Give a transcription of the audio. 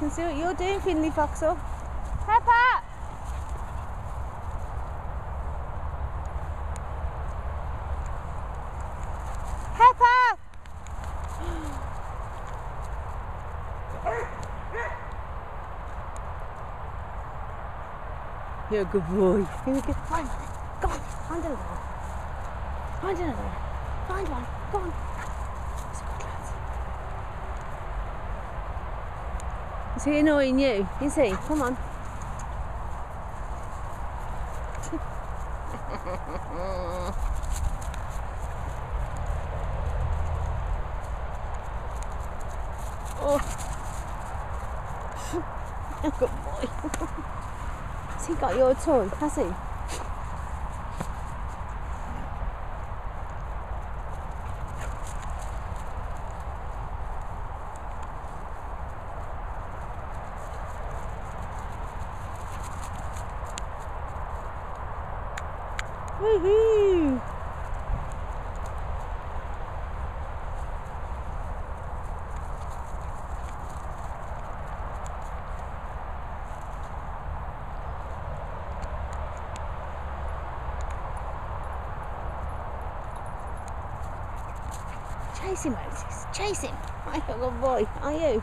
can see what you're doing, Finlay Foxel. Peppa! You're a good boy. You're a good Find one. Go on. Find another one. Find another one. Find one. Go on. He's a good lad. Is he annoying you? Is he? Come on. oh. good boy. Has he got your toy? Has he? Woohoo! Chase him, Moses. Chase him. I'm a boy. Are you?